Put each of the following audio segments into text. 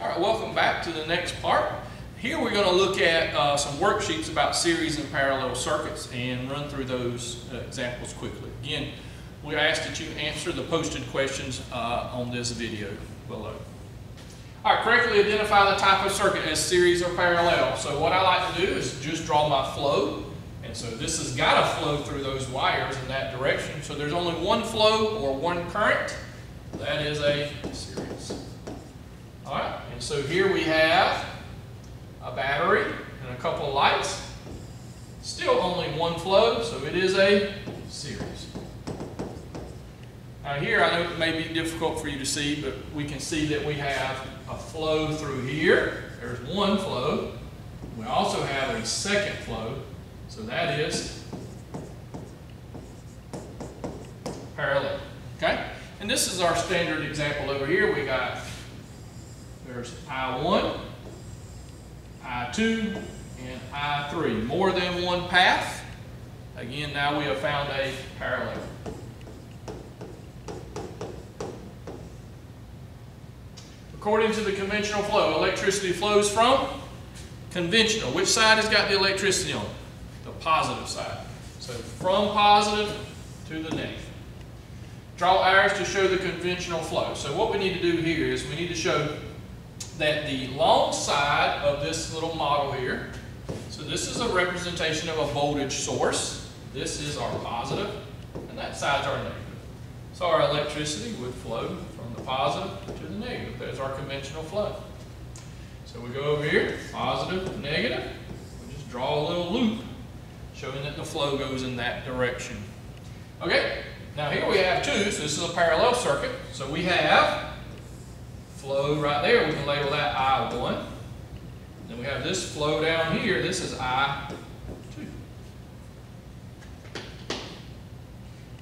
All right, welcome back to the next part. Here we're going to look at uh, some worksheets about series and parallel circuits and run through those uh, examples quickly. Again, we ask that you answer the posted questions uh, on this video below. All right, correctly identify the type of circuit as series or parallel. So what I like to do is just draw my flow. And so this has got to flow through those wires in that direction. So there's only one flow or one current. That is a series. All right, and so here we have a battery and a couple of lights. Still only one flow, so it is a series. Now here, I know it may be difficult for you to see, but we can see that we have a flow through here. There's one flow. We also have a second flow, so that is parallel, okay? And this is our standard example over here. We got there's I1, I2, and I3. More than one path. Again, now we have found a parallel. According to the conventional flow, electricity flows from conventional. Which side has got the electricity on? The positive side. So from positive to the negative. Draw arrows to show the conventional flow. So what we need to do here is we need to show that the long side of this little model here, so this is a representation of a voltage source. This is our positive, and that side's our negative. So our electricity would flow from the positive to the negative. There's our conventional flow. So we go over here, positive, negative. We just draw a little loop showing that the flow goes in that direction. Okay, now here we have two, so this is a parallel circuit. So we have flow right there, we can label that I1. Then we have this flow down here, this is I2.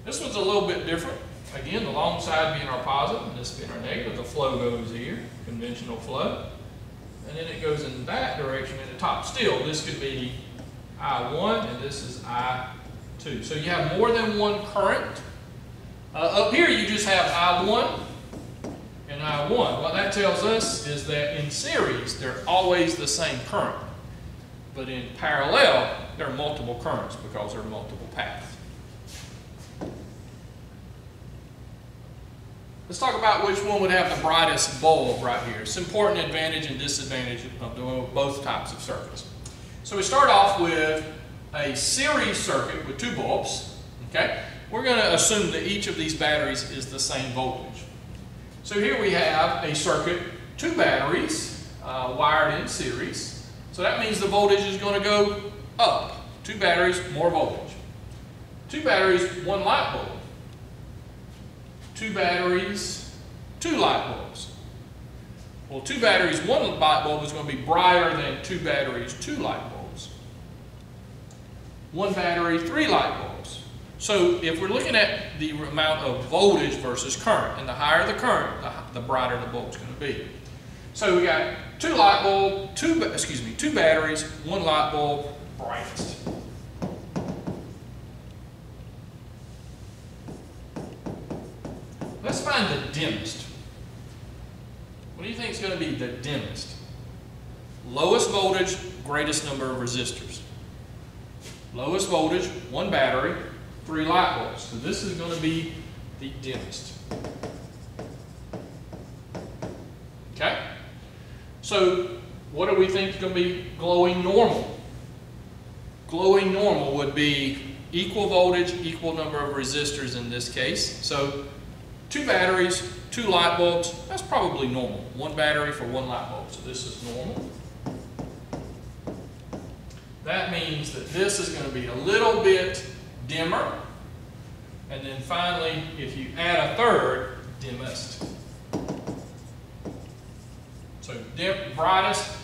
This one's a little bit different. Again, the long side being our positive, and this being our negative. The flow goes here, conventional flow. And then it goes in that direction at the top. Still, this could be I1, and this is I2. So you have more than one current. Uh, up here, you just have I1 Uh, and I1. What that tells us is that in series, they're always the same current. But in parallel, there are multiple currents because there are multiple paths. Let's talk about which one would have the brightest bulb right here. It's important advantage and disadvantage of both types of circuits. So we start off with a series circuit with two bulbs. Okay, We're going to assume that each of these batteries is the same voltage. So here we have a circuit, two batteries uh, wired in series. So that means the voltage is going to go up. Two batteries, more voltage. Two batteries, one light bulb two batteries, two light bulbs. Well, two batteries, one light bulb is going to be brighter than two batteries, two light bulbs. One battery, three light bulbs. So if we're looking at the amount of voltage versus current, and the higher the current, the, the brighter the bulb's going to be. So we got two light bulb, two excuse me, two batteries, one light bulb, brightest. Let's find the dimmest. What do you think is going to be the dimmest? Lowest voltage, greatest number of resistors. Lowest voltage, one battery, three light bulbs. So this is going to be the dimmest. Okay? So what do we think is going to be glowing normal? Glowing normal would be equal voltage, equal number of resistors in this case. So Two batteries, two light bulbs, that's probably normal. One battery for one light bulb, so this is normal. That means that this is going to be a little bit dimmer. And then finally, if you add a third, dimmest. So dim, brightest,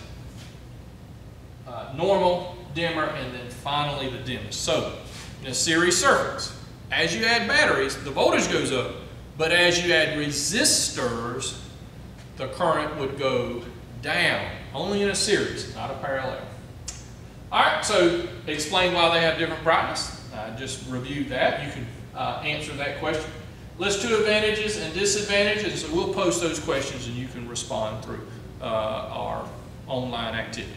uh, normal, dimmer, and then finally the dimmest. So in a series circuits, as you add batteries, the voltage goes up, but as you add resistors, the current would go down, only in a series, not a parallel. All right, so explain why they have different brightness. I just reviewed that. You can uh, answer that question. List two advantages and disadvantages, so we'll post those questions and you can respond through uh, our online activity.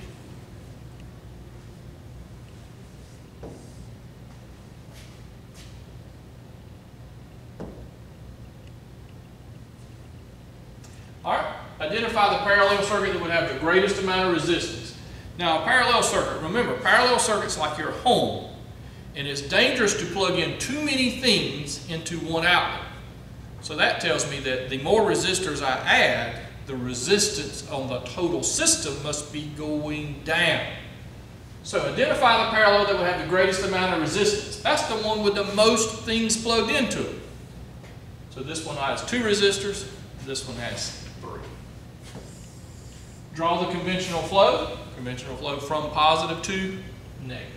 All right, identify the parallel circuit that would have the greatest amount of resistance. Now, a parallel circuit, remember, parallel circuit's like your home, and it's dangerous to plug in too many things into one outlet. So that tells me that the more resistors I add, the resistance on the total system must be going down. So identify the parallel that would have the greatest amount of resistance. That's the one with the most things plugged into it. So this one has two resistors, this one has three. Draw the conventional flow, conventional flow from positive to negative.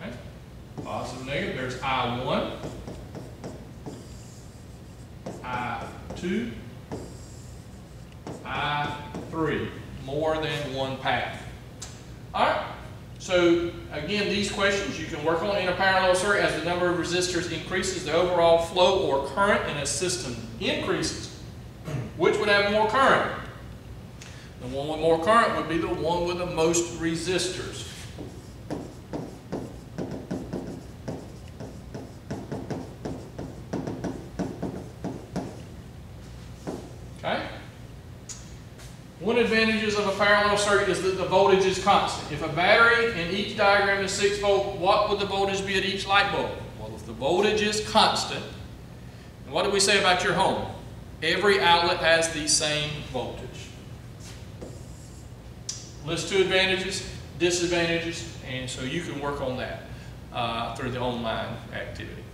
Okay, positive, negative, there's I1, I2, I3, more than one path. All right, so again, these questions you can work on in a parallel circuit as the number of resistors increases, the overall flow or current in a system increases. Which would have more current? The one with more current would be the one with the most resistors. One advantages of a parallel circuit is that the voltage is constant. If a battery in each diagram is 6 volt, what would the voltage be at each light bulb? Well, if the voltage is constant, and what did we say about your home? Every outlet has the same voltage. List two advantages, disadvantages, and so you can work on that uh, through the online activity.